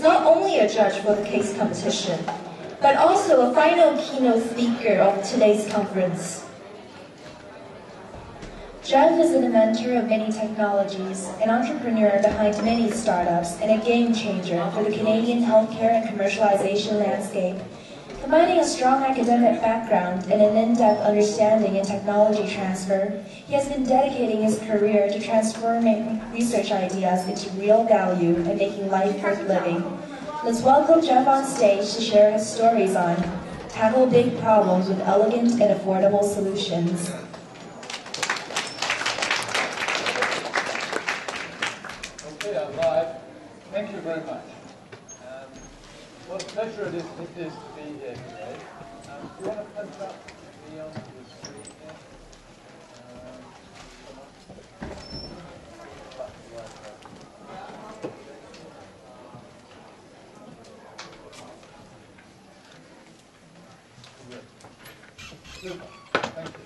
not only a judge for the case competition, but also a final keynote speaker of today's conference. Geoff is an inventor of many technologies, an entrepreneur behind many startups, and a game changer for the Canadian healthcare and commercialization landscape. Combining a strong academic background and an in-depth understanding in technology transfer, he has been dedicating his career to transforming research ideas into real value and making life worth living. Let's welcome Geoff on stage to share his stories on Tackle Big Problems with Elegant and Affordable Solutions. Okay, I'm live. Thank you very much. Um, what a pleasure it is, it is Thank you.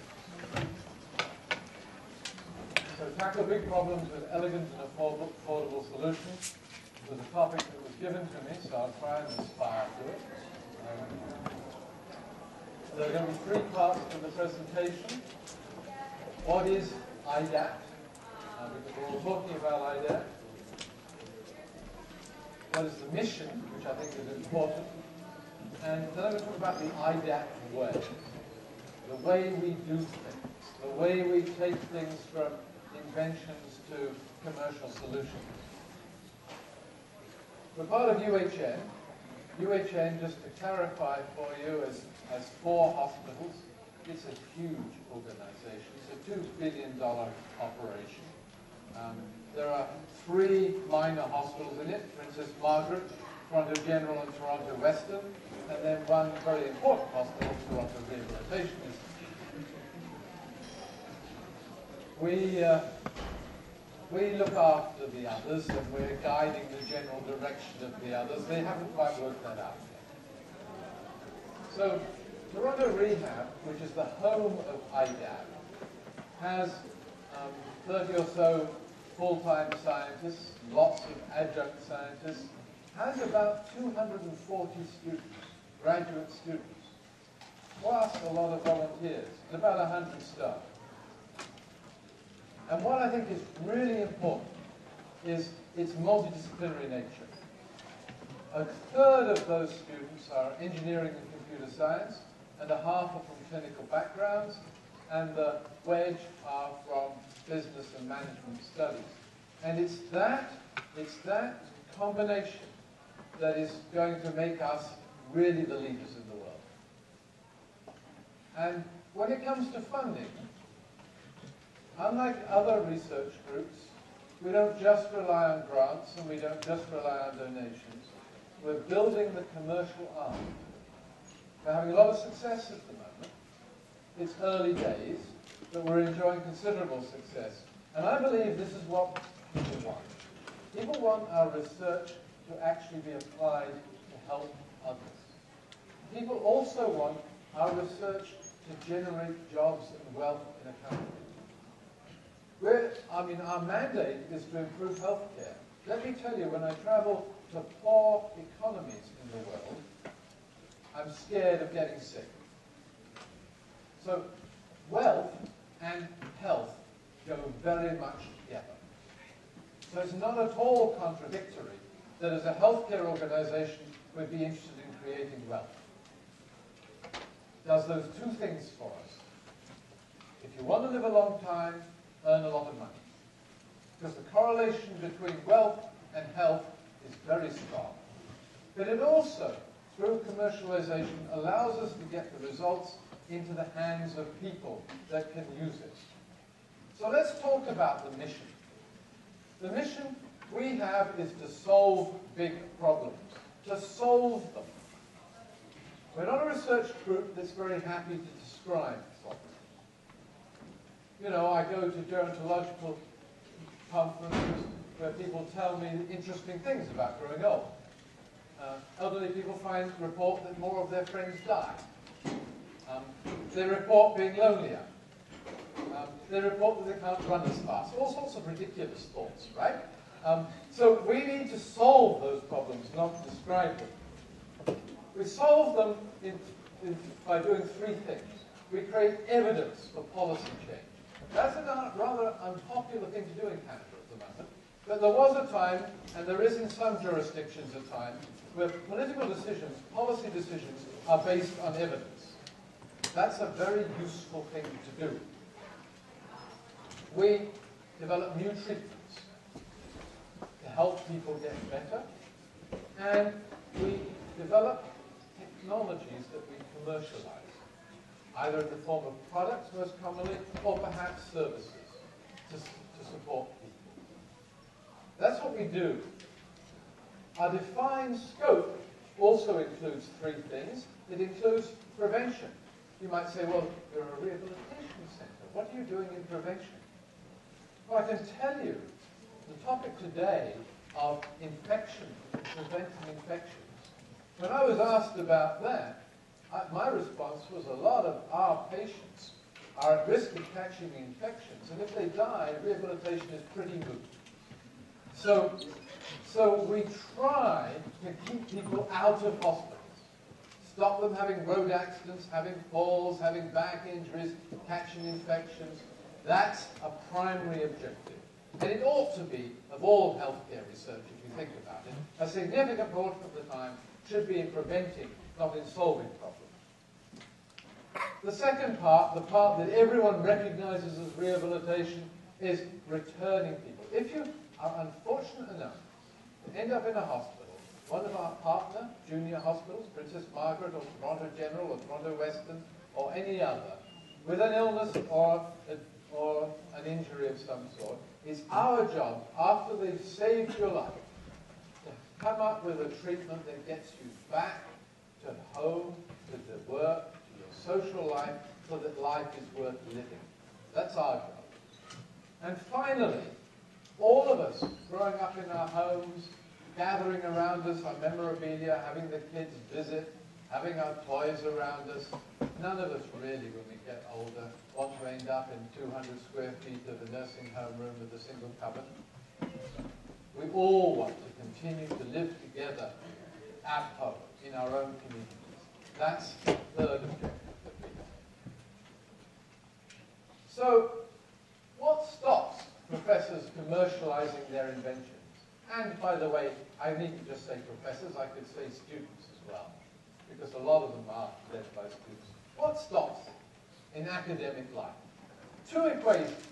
So tackle big problems with elegant and affordable, affordable solutions was a topic that was given to me, so I'll try and aspire to it. There are going to be three parts to the presentation. What is IDAPT? Because we're all talking about IDAPT. What is the mission, which I think is important. And then I'm going to talk about the IDAPT way. The way we do things. The way we take things from inventions to commercial solutions. We're part of UHN. UHN, just to clarify for you, is, has four hospitals. It's a huge organization. It's a $2 billion operation. Um, there are three minor hospitals in it. Princess Margaret, Toronto General and Toronto Western, and then one very important hospital, Toronto Rehabilitation Institute. We, uh, we look after the others and we're guiding the general direction of the others. They haven't quite worked that out yet. So Toronto Rehab, which is the home of IDAPT, has um, 30 or so full-time scientists, lots of adjunct scientists, has about 240 students, graduate students, plus a lot of volunteers, and about 100 staff. And what I think is really important is its multidisciplinary nature. A third of those students are engineering and computer science, and a half are from clinical backgrounds, and the wedge are from business and management studies. And it's that, it's that combination that is going to make us really the leaders in the world. And when it comes to funding, Unlike other research groups, we don't just rely on grants and we don't just rely on donations. We're building the commercial arm. We're having a lot of success at the moment. It's early days, but we're enjoying considerable success. And I believe this is what people want. People want our research to actually be applied to help others. People also want our research to generate jobs and wealth in a country. We're, I mean, our mandate is to improve healthcare. Let me tell you, when I travel to poor economies in the world, I'm scared of getting sick. So wealth and health go very much together. So it's not at all contradictory that as a healthcare organization we'd be interested in creating wealth. Does those two things for us. If you want to live a long time, earn a lot of money. Because the correlation between wealth and health is very strong. But it also, through commercialization, allows us to get the results into the hands of people that can use it. So let's talk about the mission. The mission we have is to solve big problems, to solve them. We're not a research group that's very happy to describe. You know, I go to gerontological conferences where people tell me interesting things about growing old. Uh, elderly people find report that more of their friends die. Um, they report being lonelier. Um, they report that they can't run as fast. All sorts of ridiculous thoughts, right? Um, so we need to solve those problems, not describe them. We solve them in, in, by doing three things. We create evidence for policy change. That's a rather unpopular thing to do in Canada at the moment. But there was a time, and there is in some jurisdictions a time, where political decisions, policy decisions, are based on evidence. That's a very useful thing to do. We develop new treatments to help people get better, and we develop technologies that we commercialize, either in the form of products most commonly, or perhaps services to, to support people. That's what we do. Our defined scope also includes three things. It includes prevention. You might say, well, you're a rehabilitation center. What are you doing in prevention? Well, I can tell you the topic today of infection, preventing infections. When I was asked about that, my response was a lot of our patients are at risk of catching infections, and if they die, rehabilitation is pretty good. So, so we try to keep people out of hospitals, stop them having road accidents, having falls, having back injuries, catching infections. That's a primary objective. And it ought to be of all healthcare research, if you think about it. A significant portion of the time should be in preventing, not in solving problems. The second part, the part that everyone recognizes as rehabilitation, is returning people. If you are unfortunate enough to end up in a hospital, one of our partner junior hospitals, Princess Margaret or Toronto General or Toronto Western or any other, with an illness or, a, or an injury of some sort, it's our job, after they've saved your life, to come up with a treatment that gets you back to home, to the work, social life, so that life is worth living. That's our job. And finally, all of us growing up in our homes, gathering around us our memorabilia, having the kids visit, having our toys around us, none of us really, when we get older, want to end up in 200 square feet of a nursing home room with a single cupboard. We all want to continue to live together at home, in our own communities. That's the third objective that we have. So, what stops professors commercializing their inventions? And by the way, I need to just say professors, I could say students as well, because a lot of them are led by students. What stops in academic life. Two equations.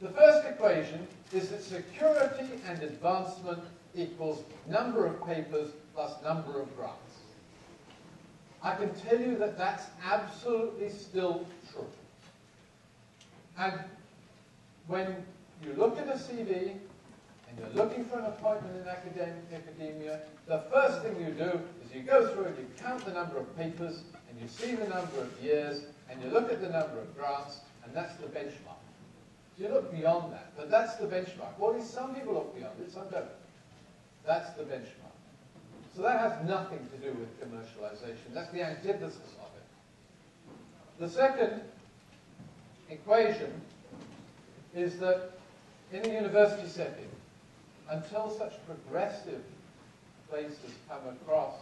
The first equation is that security and advancement equals number of papers plus number of grants. I can tell you that that's absolutely still true. And when you look at a CV and you're looking for an appointment in academia, the first thing you do is you go through and you count the number of papers and you see the number of years and you look at the number of grants, and that's the benchmark. You look beyond that, but that's the benchmark. Well, some people look beyond it, some don't. That's the benchmark. So that has nothing to do with commercialization. That's the antithesis of it. The second equation is that in the university setting, until such progressive places come across,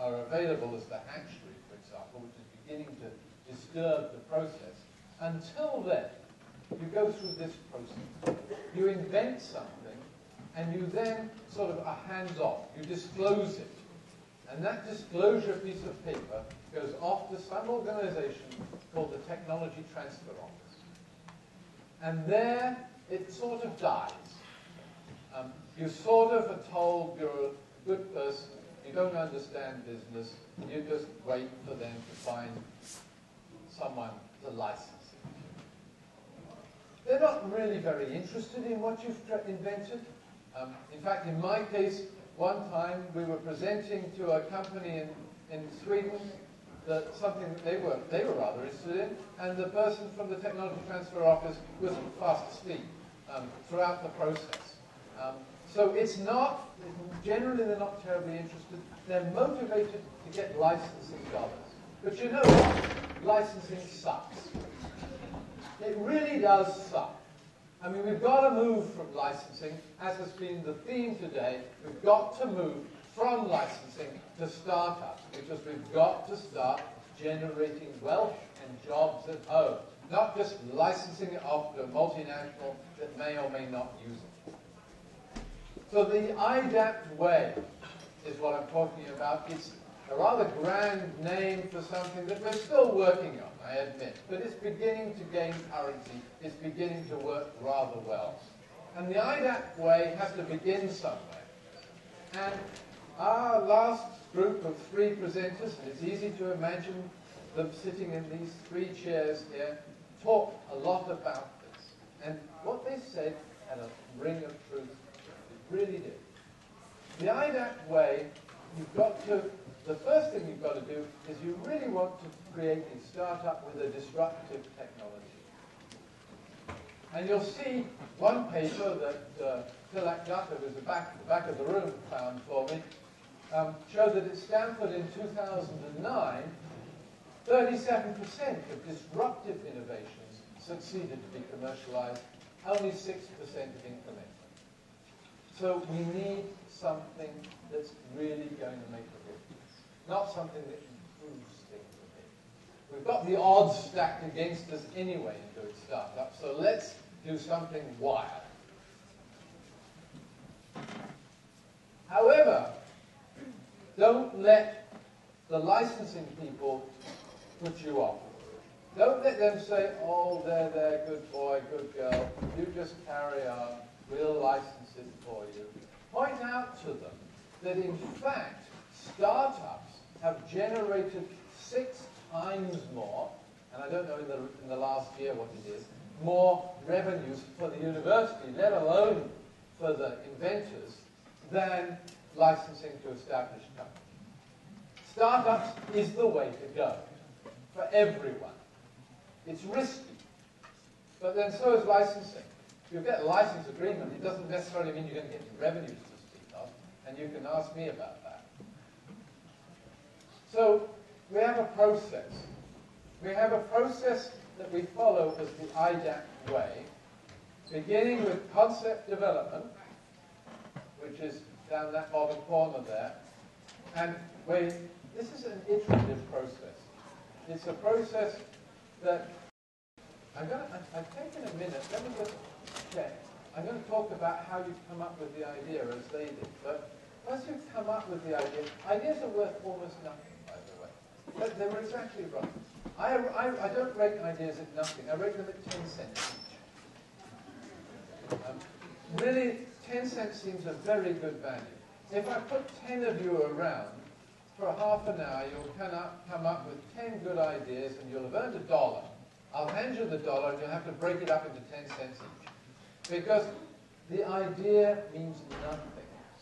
are available as the hatchery, for example, which is beginning to disturb the process. Until then, you go through this process. You invent something, and you then sort of are hands-off. You disclose it. And that disclosure piece of paper goes off to some organization called the Technology Transfer Office. And there, it sort of dies. Um, you sort of are told you're a good person, you don't understand business, you just wait for them to find someone to license it. They're not really very interested in what you've invented. Um, in fact, in my case, one time we were presenting to a company in, in Sweden that something that they were, they were rather interested in, and the person from the technology transfer office was fast asleep um, throughout the process. Um, so it's not, generally they're not terribly interested. They're motivated to get licensing dollars. But you know what? Licensing sucks. It really does suck. I mean, we've got to move from licensing, as has been the theme today, we've got to move from licensing to startups because we've got to start generating wealth and jobs at home, not just licensing it off to a multinational that may or may not use it. So the IDAPT way is what I'm talking about. It's a rather grand name for something that we're still working on, I admit, but it's beginning to gain currency. It's beginning to work rather well. And the IDAPT way has to begin somewhere. And our last group of three presenters, and it's easy to imagine them sitting in these three chairs here, talked a lot about this. And what they said had a ring of truth. It really did. The IDAPT way, you've got to, the first thing you've got to do is you really want to create a startup with a disruptive technology. And you'll see one paper that uh, Tilak Dutta, who's the back, the back of the room, found for me, um, showed that at Stanford in 2009, 37% of disruptive innovations succeeded to be commercialized, only 6% of implemented. So we need something that's really going to make a difference, not something that improves things a bit. We've got the odds stacked against us anyway in doing startups, so let's do something wild. However, don't let the licensing people put you off. Don't let them say, oh, there, there, good boy, good girl, you just carry on, we'll license it for you. Point out to them that in fact, startups have generated six times more, and I don't know in the, in the last year what it is, more revenues for the university, let alone for the inventors, than licensing to established companies. Startups is the way to go for everyone. It's risky, but then so is licensing. If you get a license agreement, it doesn't necessarily mean you're going to get revenues to speak of, and you can ask me about that. So we have a process. We have a process that we follow as the IDAPT way, beginning with concept development, which is down that bottom corner there. And we, this is an iterative process. It's a process that I'm going to, I've taken a minute, let me just check. I'm going to talk about how you come up with the idea as they did. But once you've come up with the idea, ideas are worth almost nothing, by the way. But they were exactly right. I, I, I don't rate ideas at nothing. I rate them at 10 cents each. Um, really, 10 cents seems a very good value. If I put 10 of you around, for half an hour you'll come up, with 10 good ideas and you'll have earned a dollar. I'll hand you the dollar and you'll have to break it up into 10 cents each. Because the idea means nothing.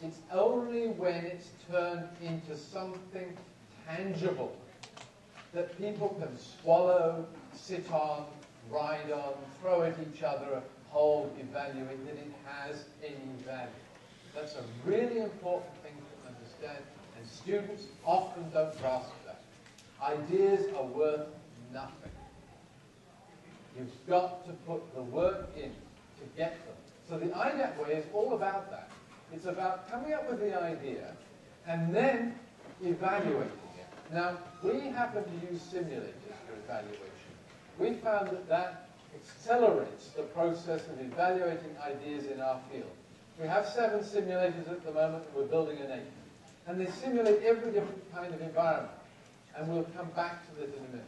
It's only when it's turned into something tangible that people can swallow, sit on, ride on, throw at each other, hold, evaluate, that it has any value. That's a really important thing to understand, and students often don't grasp that. Ideas are worth nothing. You've got to put the work in to get them. So the IDAPT way is all about that. It's about coming up with the idea and then evaluating it. Now, we happen to use simulators for evaluation. We found that that accelerates the process of evaluating ideas in our field. We have seven simulators at the moment, we're building an eighth. And they simulate every different kind of environment. And we'll come back to this in a minute.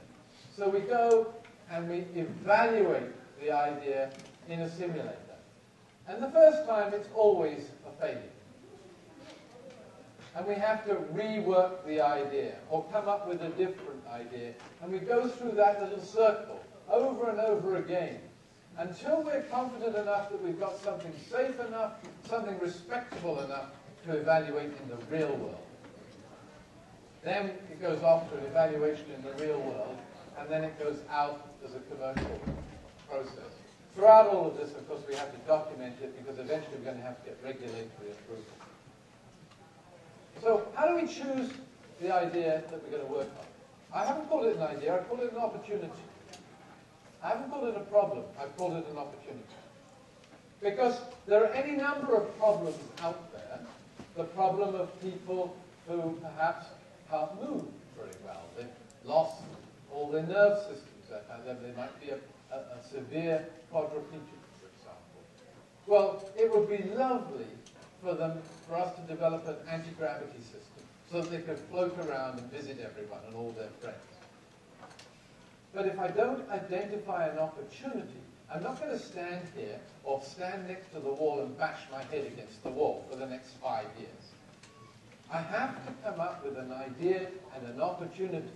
So we go and we evaluate the idea in a simulator. And the first time, it's always a failure. And we have to rework the idea or come up with a different idea. And we go through that little circle over and over again until we're confident enough that we've got something safe enough, something respectable enough to evaluate in the real world. Then it goes off to an evaluation in the real world, and then it goes out as a commercial process. Throughout all of this, of course, we have to document it because eventually we're going to have to get regulatory approval. So how do we choose the idea that we're going to work on? I haven't called it an idea, I called it an opportunity. I haven't called it a problem, I've called it an opportunity. Because there are any number of problems out there the problem of people who perhaps can't move very well. They've lost all their nerve systems. They might be a, a, a severe quadriplegic, for example. Well, it would be lovely for them, for us to develop an anti-gravity system so that they could float around and visit everyone and all their friends. But if I don't identify an opportunity, I'm not going to stand here or stand next to the wall and bash my head against the wall for the next five years. I have to come up with an idea and an opportunity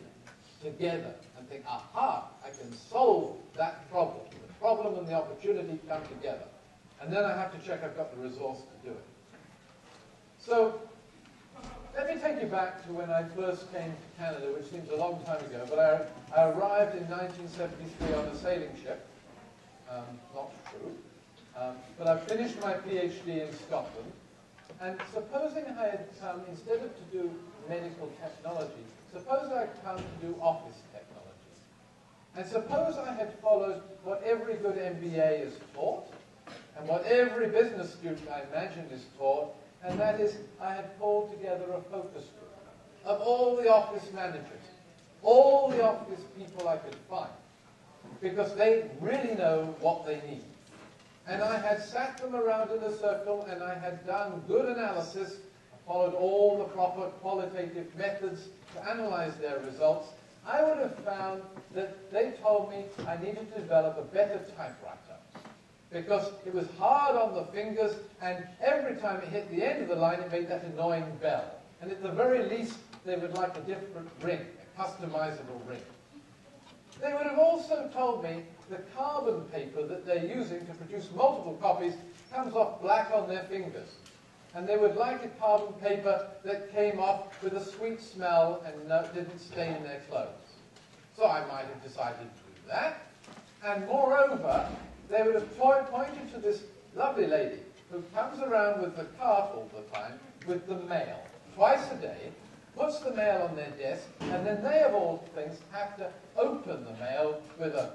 together and think, aha, I can solve that problem. The problem and the opportunity come together. And then I have to check I've got the resource to do it. So you back to when I first came to Canada, which seems a long time ago, but I, I arrived in 1973 on a sailing ship. Um, not true. Um, but I finished my PhD in Scotland, and supposing I had come, instead of to do medical technology, suppose I had come to do office technology. And suppose I had followed what every good MBA is taught, and what every business student, I imagine, is taught, and that is I had pulled together a focus group of all the office managers, all the office people I could find, because they really know what they need. And I had sat them around in a circle and I had done good analysis, followed all the proper qualitative methods to analyze their results. I would have found that they told me I needed to develop a better typewriter because it was hard on the fingers and every time it hit the end of the line it made that annoying bell. And at the very least they would like a different ring, a customizable ring. They would have also told me the carbon paper that they're using to produce multiple copies comes off black on their fingers. And they would like a carbon paper that came off with a sweet smell and didn't stain their clothes. So I might have decided to do that. And moreover, they would have pointed to this lovely lady who comes around with the cart all the time with the mail, twice a day, puts the mail on their desk, and then they, of all things, have to open the mail with a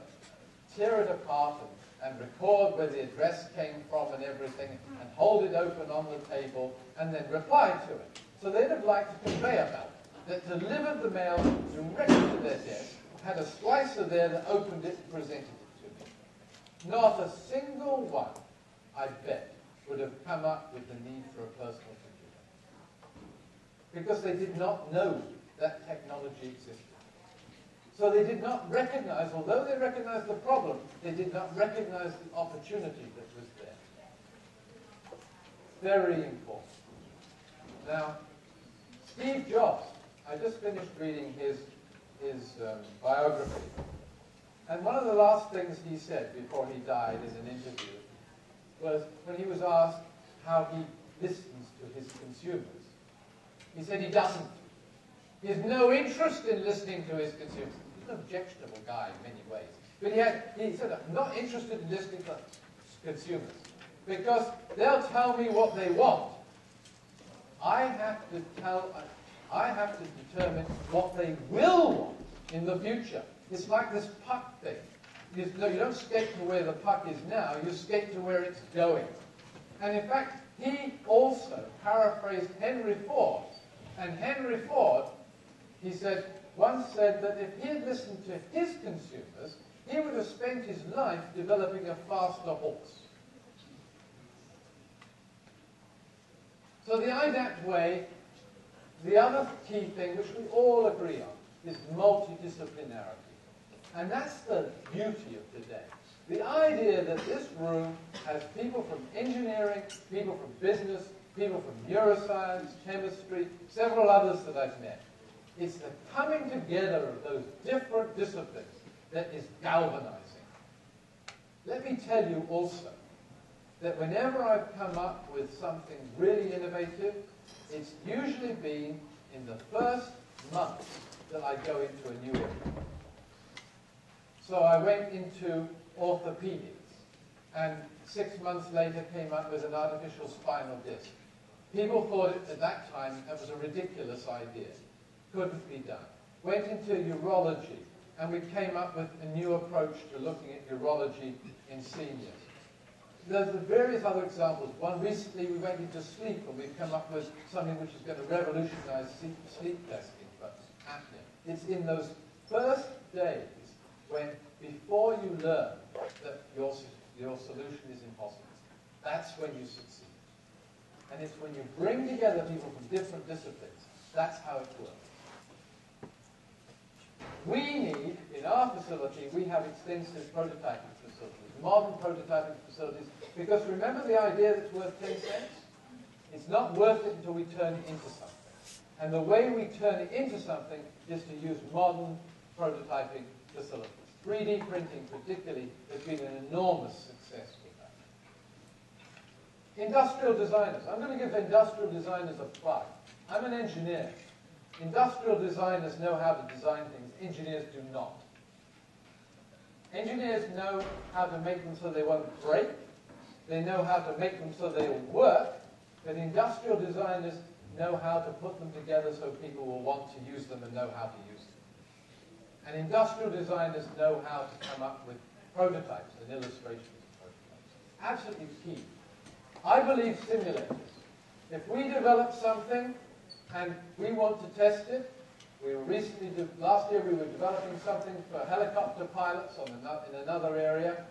tear it apart and, and record where the address came from and everything, and hold it open on the table, and then reply to it. So they'd have liked to convey a conveyor belt that delivered the mail directly to their desk, had a slicer there that opened it and presented it. Not a single one, I bet, would have come up with the need for a personal computer. because they did not know that technology existed. So they did not recognize, although they recognized the problem, they did not recognize the opportunity that was there. Very important. Now, Steve Jobs, I just finished reading his, his um, biography. And one of the last things he said before he died in an interview was when he was asked how he listens to his consumers. He said he doesn't. He has no interest in listening to his consumers. He's an objectionable guy in many ways. But he, had, he said, I'm not interested in listening to consumers because they'll tell me what they want. I have to tell, I have to determine what they will want in the future. It's like this puck thing. You, no, you don't skate to where the puck is now, you skate to where it's going. And in fact, he also paraphrased Henry Ford and Henry Ford, he said, once said that if he had listened to his consumers, he would have spent his life developing a faster horse. So the IDAPT way, the other key thing which we all agree on, is multidisciplinarity. And that's the beauty of today. The idea that this room has people from engineering, people from business, people from neuroscience, chemistry, several others that I've met. It's the coming together of those different disciplines that is galvanizing. Let me tell you also that whenever I've come up with something really innovative, it's usually been in the first month that I go into a new area. So I went into orthopedics, and six months later came up with an artificial spinal disc. People thought at that time that was a ridiculous idea. Couldn't be done. Went into urology, and we came up with a new approach to looking at urology in seniors. there's various other examples. One recently we went into sleep and we've come up with something which is going to revolutionize sleep, sleep testing for apnea. It's in those first days when, before you learn that your, your solution is impossible, that's when you succeed. And it's when you bring together people from different disciplines, that's how it works. We need, in our facility, we have extensive prototyping facilities, modern prototyping facilities, because remember the idea that's worth 10 cents? It's not worth it until we turn it into something. And the way we turn it into something is to use modern prototyping facilities. 3D printing, particularly, has been an enormous success with that. Industrial designers. I'm going to give industrial designers a plug. I'm an engineer. Industrial designers know how to design things. Engineers do not. Engineers know how to make them so they won't break. They know how to make them so they'll work. But industrial designers know how to put them together so people will want to use them and know how to use them. And industrial designers know how to come up with prototypes and illustrations of prototypes. Absolutely key. I believe simulators. If we develop something and we want to test it, we were recently, last year we were developing something for helicopter pilots in another area.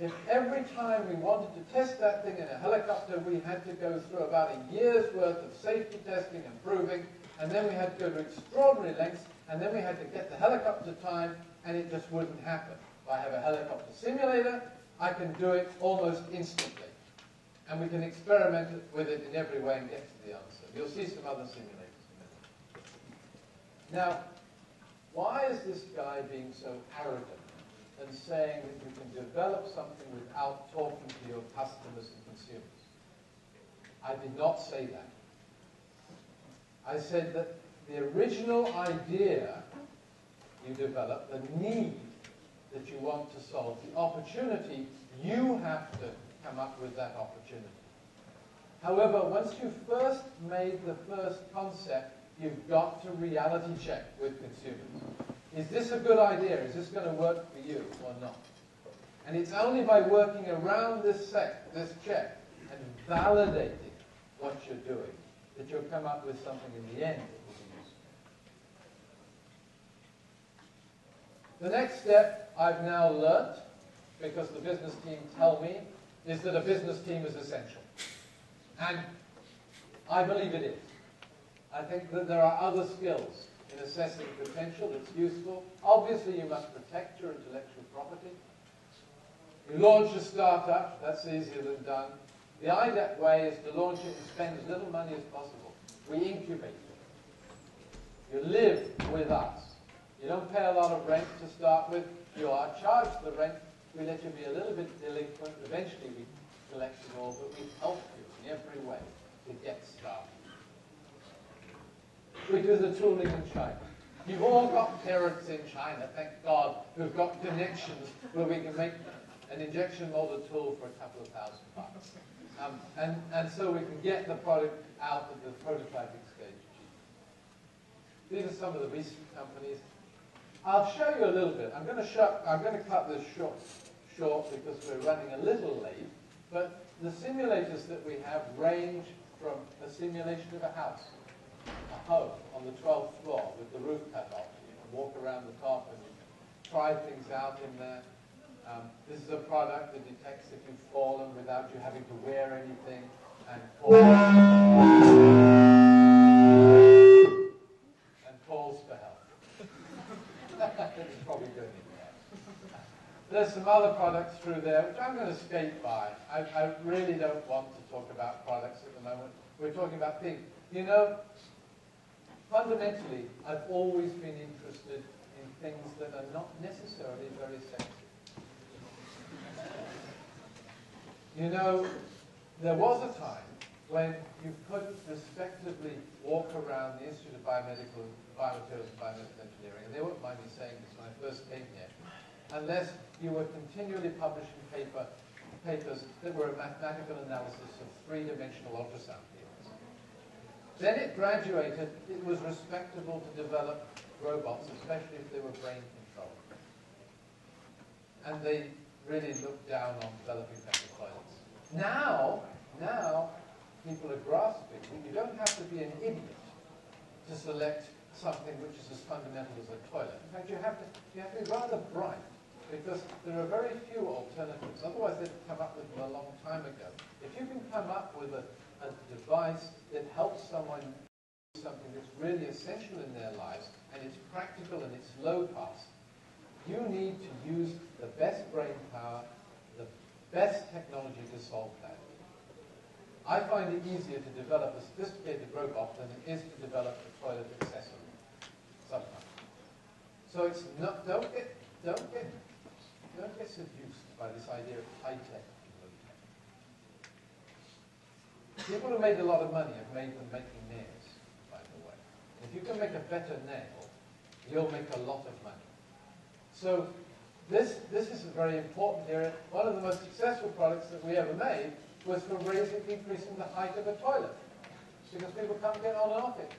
If every time we wanted to test that thing in a helicopter, we had to go through about a year's worth of safety testing and proving, and then we had to go to extraordinary lengths and then we had to get the helicopter time, and it just wouldn't happen. If I have a helicopter simulator, I can do it almost instantly. And we can experiment with it in every way and get to the answer. You'll see some other simulators in a minute. Now, why is this guy being so arrogant and saying that you can develop something without talking to your customers and consumers? I did not say that. I said that the original idea you develop, the need that you want to solve, the opportunity, you have to come up with that opportunity. However, once you've first made the first concept, you've got to reality check with consumers. Is this a good idea? Is this going to work for you or not? And it's only by working around this, sec, this check and validating what you're doing that you'll come up with something in the end The next step I've now learnt, because the business team tell me, is that a business team is essential. And I believe it is. I think that there are other skills in assessing potential that's useful. Obviously, you must protect your intellectual property. You launch a startup, that's easier than done. The IDAPT way is to launch it and spend as little money as possible. We incubate it. You live with us. You don't pay a lot of rent to start with. You are charged the rent. We let you be a little bit delinquent. Eventually we collect it all, but we help you in every way to get started. We do the tooling in China. You've all got parents in China, thank God, who've got connections where we can make an injection molded tool for a couple of thousand bucks. Um, and, and so we can get the product out of the prototyping stage. These are some of the recent companies. I'll show you a little bit. I'm going to show, I'm going to cut this short, short because we're running a little late. But the simulators that we have range from a simulation of a house, a home on the 12th floor with the roof cut off. You can walk around the top and you can try things out in there. Um, this is a product that detects if you've fallen without you having to wear anything and calls. There's some other products through there, which I'm going to skate by. I, I really don't want to talk about products at the moment. We're talking about things. You know, fundamentally, I've always been interested in things that are not necessarily very sexy. You know, there was a time when you could respectively walk around the Institute of Biomedical, Biomaterials and Biomedical Engineering, and they won't mind me saying this when I first came here, unless you were continually publishing paper, papers that were a mathematical analysis of three-dimensional ultrasound fields. Then it graduated, it was respectable to develop robots, especially if they were brain controlled. And they really looked down on developing pilots. Now, now, people are grasping you don't have to be an idiot to select something which is as fundamental as a toilet. In fact, you have to, you have to be rather bright because there are very few alternatives. Otherwise, they'd come up with them a long time ago. If you can come up with a, a device that helps someone do something that's really essential in their lives, and it's practical and it's low cost, you need to use the best brain power, the best technology to solve that. I find it easier to develop a sophisticated robot than it is to develop a toilet accessory. Sometimes. So it's not, don't get, don't get, don't get seduced by this idea of high tech tech. People who made a lot of money have made them making nails, by the way. If you can make a better nail, you'll make a lot of money. So this, this is a very important area. One of the most successful products that we ever made was for raising, increasing the height of a toilet. Because people can't get on and off it.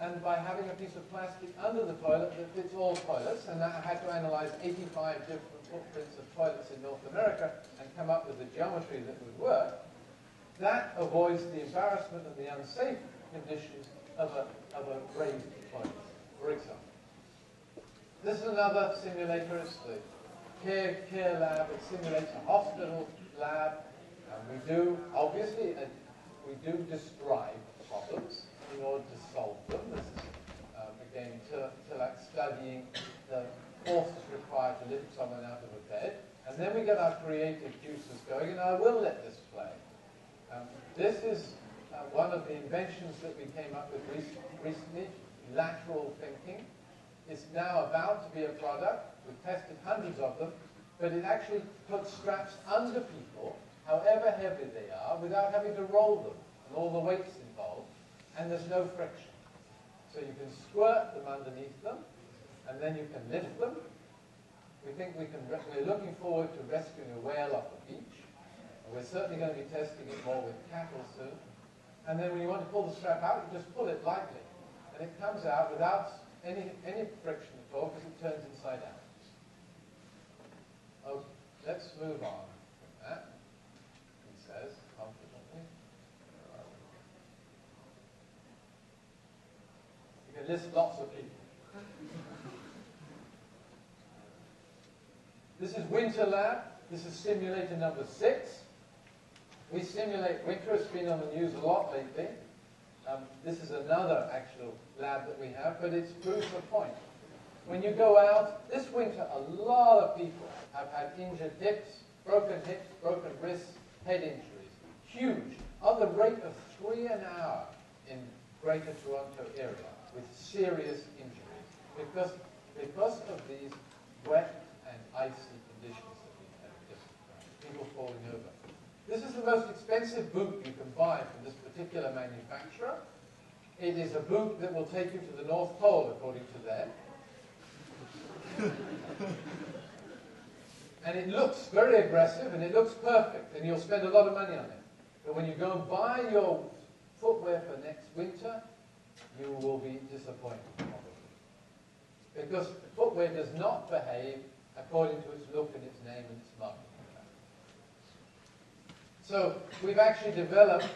And by having a piece of plastic under the toilet that fits all toilets, and I had to analyze 85 different footprints of toilets in North America and come up with a geometry that would work, that avoids the embarrassment and the unsafe conditions of a, of a raised toilet, for example. This is another simulator. It's the Care, care Lab. It simulates a hospital lab and we do, obviously, uh, we do describe problems in order to solve them. This is, um, again, to, to like studying the forces required to lift someone out of a bed. And then we get our creative juices going, and I will let this play. Um, this is uh, one of the inventions that we came up with recently, lateral thinking. It's now about to be a product. We've tested hundreds of them, but it actually puts straps under people however heavy they are, without having to roll them and all the weights involved, and there's no friction. So you can squirt them underneath them, and then you can lift them. We think we can, we're looking forward to rescuing a whale off the beach. We're certainly going to be testing it more with cattle soon. And then when you want to pull the strap out, you just pull it lightly. And it comes out without any, any friction at all because it turns inside out. Okay, let's move on. It lists lots of people. This is Winter Lab. This is simulator number six. We simulate winter. It's been on the news a lot lately. Um, this is another actual lab that we have, but it's proof of point. When you go out, this winter, a lot of people have had injured hips, broken hips, broken wrists, head injuries. Huge. At the rate of three an hour in Greater Toronto area with serious injuries because, because of these wet and icy conditions that we have, just people falling over. This is the most expensive boot you can buy from this particular manufacturer. It is a boot that will take you to the North Pole, according to them. and it looks very aggressive and it looks perfect and you'll spend a lot of money on it. But when you go and buy your footwear for next winter, you will be disappointed, Because footwear does not behave according to its look and its name and its marketing. So we've actually developed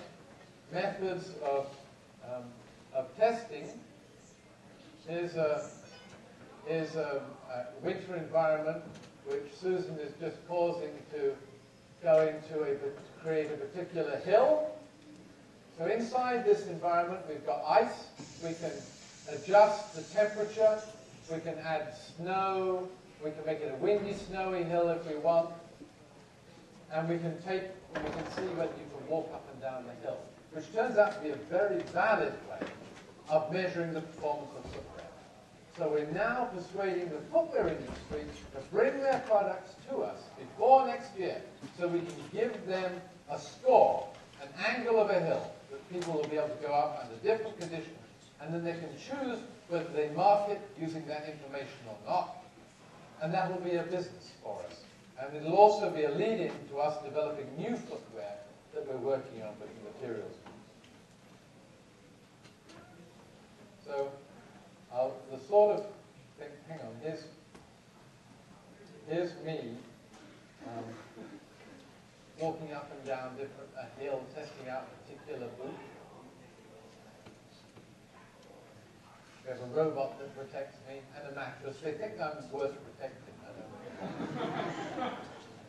methods of, um, of testing. Here's a, here's a, a winter environment which Susan is just pausing to go into a, to create a particular hill so inside this environment, we've got ice. We can adjust the temperature. We can add snow. We can make it a windy, snowy hill if we want. And we can take, we can see whether you can walk up and down the hill, which turns out to be a very valid way of measuring the performance of footwear. So we're now persuading the footwear industry to bring their products to us before next year so we can give them a score, an angle of a hill, people will be able to go up under different conditions, and then they can choose whether they market using that information or not. And that will be a business for us. And it'll also be a lead-in to us developing new footwear that we're working on with the materials. So uh, the sort of thing, hang on, here's, here's me um, walking up and down different a hill, testing out particular. There's a robot that protects me and a mattress. They think I'm worth protecting.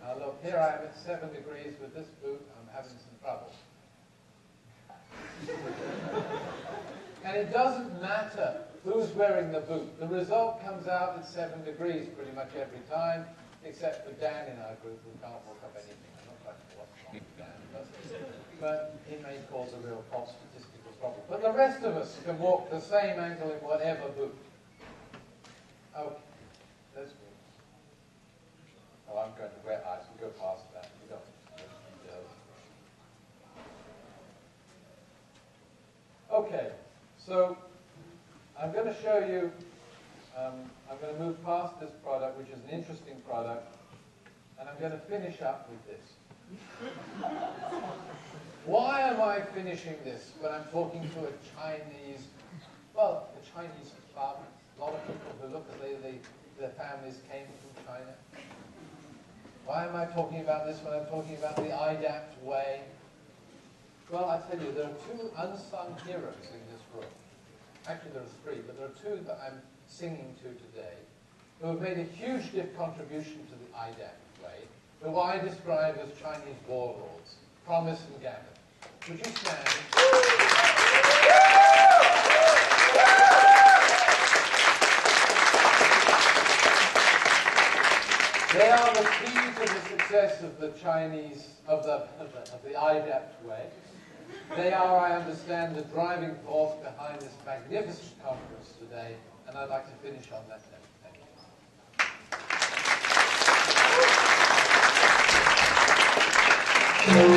Now look, here I am at seven degrees with this boot. I'm having some trouble. and it doesn't matter who's wearing the boot. The result comes out at seven degrees pretty much every time, except for Dan in our group who can't walk up anything. But, it may cause a real false statistical problem. But the rest of us can walk the same angle in whatever boot. Okay, let's. Oh, I'm going to wet eyes. We'll go past that. We don't. Okay, so I'm going to show you, um, I'm going to move past this product, which is an interesting product, and I'm going to finish up with this. Why am I finishing this when I'm talking to a Chinese, well, a Chinese farm, a lot of people who look as though they, their families came from China? Why am I talking about this when I'm talking about the IDAPT way? Well, I tell you, there are two unsung heroes in this room. Actually, there are three, but there are two that I'm singing to today who have made a huge contribution to the IDAPT who I describe as Chinese warlords, Promise and Gavin. Would you stand? They are the key to the success of the Chinese, of the, of the, of the way. They are, I understand, the driving force behind this magnificent conference today, and I'd like to finish on that note. Thank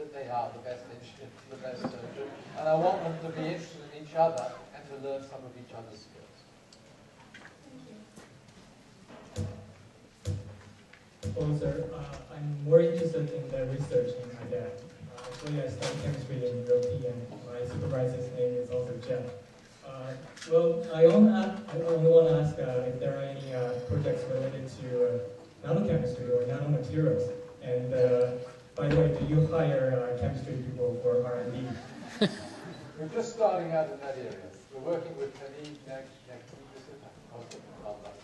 that they are the best instrument, the best surgeon, and I want them to be interested in each other and to learn some of each other's skills. Professor, uh, I'm more interested in the research in my dad. Uh, actually, I studied chemistry in Europe, and my supervisor's name is also Jeff. Uh, well, I only, want to ask uh, if there are any uh, projects related to uh, nanochemistry or nanomaterials, and by the way, do you hire uh, chemistry people for R&D? We're just starting out in that area. We're working with Tanid Nek, Nek, also but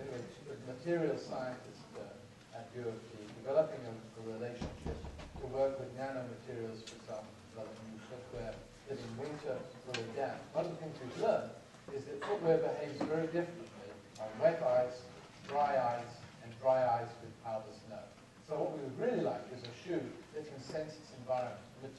anyway, material scientists uh, at U of T, developing a, a, relationship to work with nanomaterials, for example, developing footwear that in winter will adapt. One of the things we've learned is that footwear behaves very differently on wet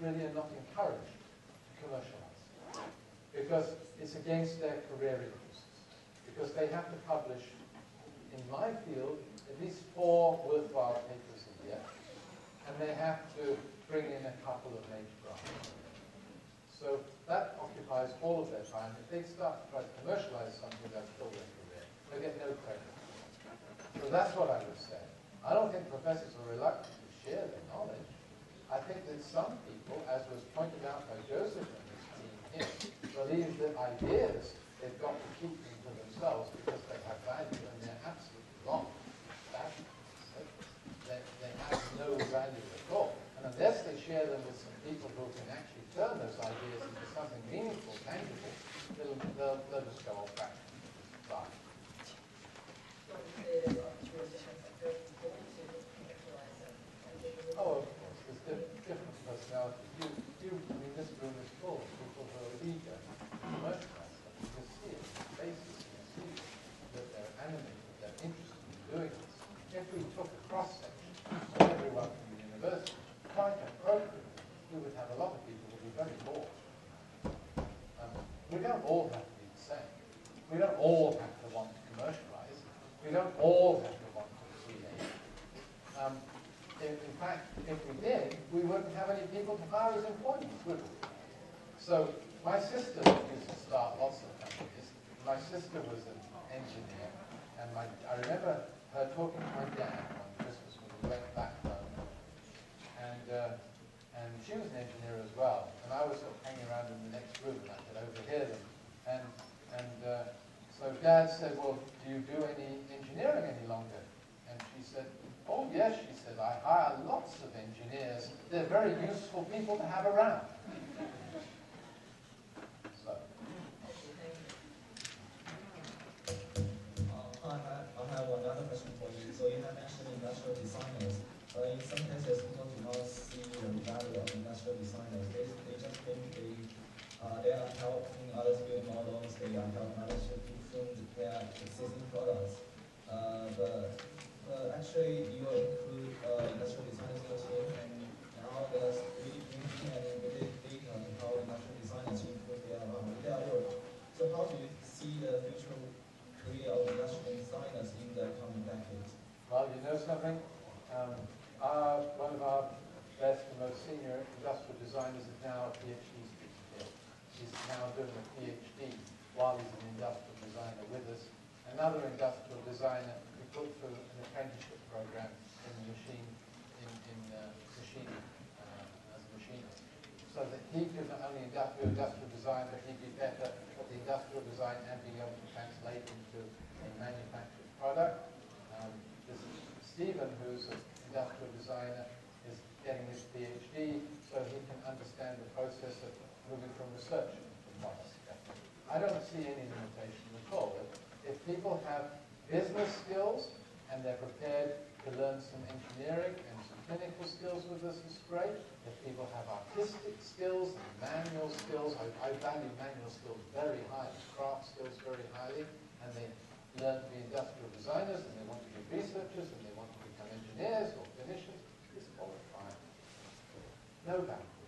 really are not encouraged to commercialize because it's against their career interests. Because they have to publish, in my field, at least four worthwhile papers a year, and they have to bring in a couple of major grants. So that occupies all of their time. If they start to try to commercialize something, that's still their career. They get no credit. So that's what I would say. I don't think professors are reluctant to share their knowledge. I think that some people, as was pointed out by Joseph and his team here, believe that ideas they've got to keep them to themselves because they have value, and they're absolutely wrong. That, they, they have no value at all. And unless they share them with some people who can actually turn those ideas into something meaningful, tangible, they'll, they'll, they'll just go off back. Bye. Oh, of course, there's di- different personalities. You, you, I this of people who are eager to commercialize stuff. You can see it their faces, you can see that they're animated, they're interested in doing this. If we took a cross-section of everyone from the university, quite appropriately, we would have a lot of people who would be very bored. Um, we don't all have to be the same. We don't all have to want to commercialize. We don't all have to want to create. Um, in, in fact, if we did, we wouldn't have any people to hire as employees, would we? So my sister used to start lots of companies. My sister was an engineer, and my, I remember her talking to my dad one Christmas when we went back home. And, uh, and she was an engineer as well. And I was sort of hanging around in the next room and I could overhear them. And, and uh, so Dad said, well, do you do any engineering any longer? And she said, oh yes, she said, I hire lots of engineers. They're very useful people to have around. Industrial designers. Uh, in some cases, people do not see the value of industrial designers. They, they just think they, uh, they are helping others build models, they are helping others to improve their existing products. Uh, but, but actually, you include uh, industrial designers in your team, and now there's 3D printing and embedded data to help industrial designers improve their, um, their work. So how do you see the future career of industrial designers in the coming decades? Well, you know something? Um, our, one of our best and most senior industrial designers is now a PhD student here. He's now doing a PhD while he's an industrial designer with us. Another industrial designer we put through an apprenticeship program in machine, in, in uh, uh, as a machinist. So that he could not only indu- do industrial design, but he'd be better at the industrial design and being able to translate into a manufactured product. Who's an industrial designer, is getting his PhD so he can understand the process of moving from research to policy. I don't see any limitation at all. If, people have business skills and they're prepared to learn some engineering and some clinical skills with us, it's great. If people have artistic skills and manual skills, I, I value manual skills very highly, craft skills very highly, and they learn to be industrial designers and they want to be researchers and they engineers or clinicians, all fine. No boundaries.